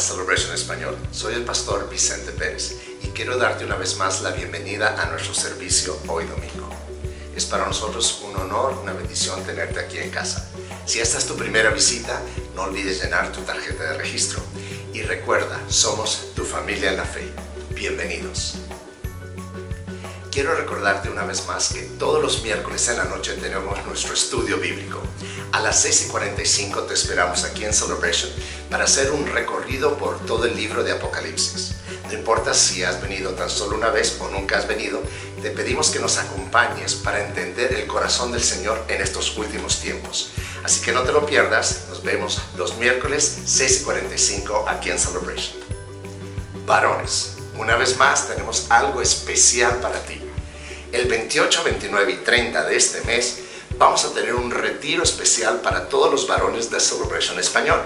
Celebration Español. Soy el pastor Vicente Pérez y quiero darte una vez más la bienvenida a nuestro servicio hoy domingo. Es para nosotros un honor, una bendición tenerte aquí en casa. Si esta es tu primera visita, no olvides llenar tu tarjeta de registro. Y recuerda, somos tu familia en la fe. Bienvenidos. Quiero recordarte una vez más que todos los miércoles en la noche tenemos nuestro estudio bíblico. A las 6 y 45 te esperamos aquí en Celebration para hacer un recorrido por todo el libro de Apocalipsis. No importa si has venido tan solo una vez o nunca has venido, te pedimos que nos acompañes para entender el corazón del Señor en estos últimos tiempos. Así que no te lo pierdas, nos vemos los miércoles 6 y 45 aquí en Celebration. Varones, una vez más tenemos algo especial para ti. El 28, 29 y 30 de este mes vamos a tener un retiro especial para todos los varones de Celebration Español.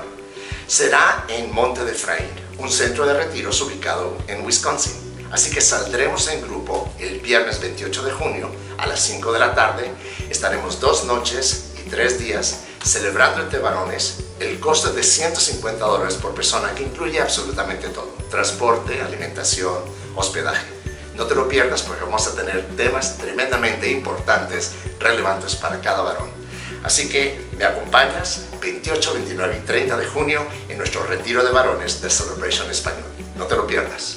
Será en Monte de Efraín, un centro de retiros ubicado en Wisconsin. Así que saldremos en grupo el viernes 28 de junio a las 5 de la tarde. Estaremos dos noches y tres días celebrando entre varones. El costo es de 150 dólares por persona que incluye absolutamente todo. Transporte, alimentación, hospedaje. No te lo pierdas porque vamos a tener temas tremendamente importantes, relevantes para cada varón. Así que me acompañas 28, 29 y 30 de junio en nuestro retiro de varones de Celebration Español. No te lo pierdas.